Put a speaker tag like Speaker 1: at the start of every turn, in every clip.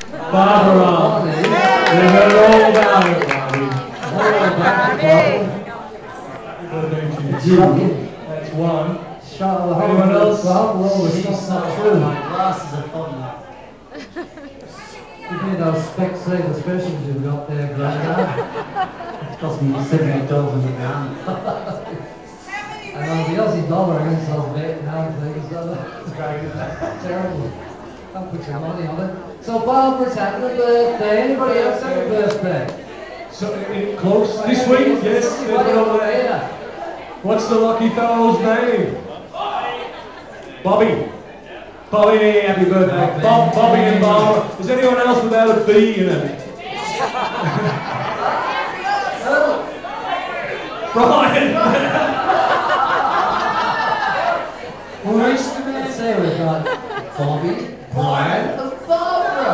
Speaker 1: Barbara. We heard all about it, Barbie. Happy birthday to you. That's one.
Speaker 2: Shot
Speaker 1: Anyone else?
Speaker 2: Well, well, it's
Speaker 3: It's
Speaker 2: not
Speaker 3: not
Speaker 2: true.
Speaker 3: true, my glasses are fogging up.
Speaker 2: You need those Specsavers specials you've got there, Grandad.
Speaker 3: It's cost me seventy dollars on the ground.
Speaker 2: And on the Aussie dollar against those Vietnam things, so that's terrible. Don't put your money on it. So Barbara's having a birthday. Anybody else have a birthday?
Speaker 1: So, it, close this week? Yes. everyone over there. What's the lucky fellow's name? Bobby. Bobby, happy birthday. Bob, Bobby and Barbara. Is anyone else without a B in it? Brian.
Speaker 2: Well, used to be say we've got Bobby, Brian, and Barbara.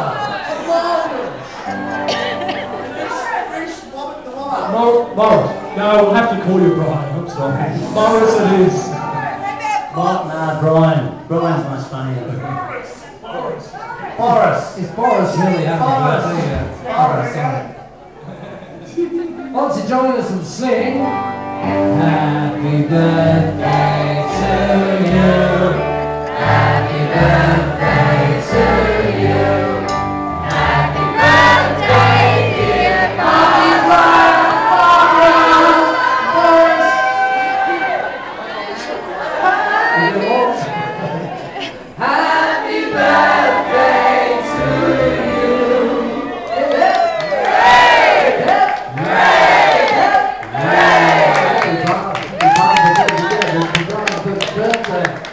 Speaker 2: Barbara.
Speaker 1: Mor- Morris. No, we'll have to call you Brian. I'm sorry. Morris it is.
Speaker 3: Mark, nah, Brian. Brian's much funnier.
Speaker 2: Boris. It's Boris is Boris really happy
Speaker 3: Boris.
Speaker 2: birthday. yeah. Boris. Why don't you join us and sing? Happy birthday to you. Happy birthday 잘해.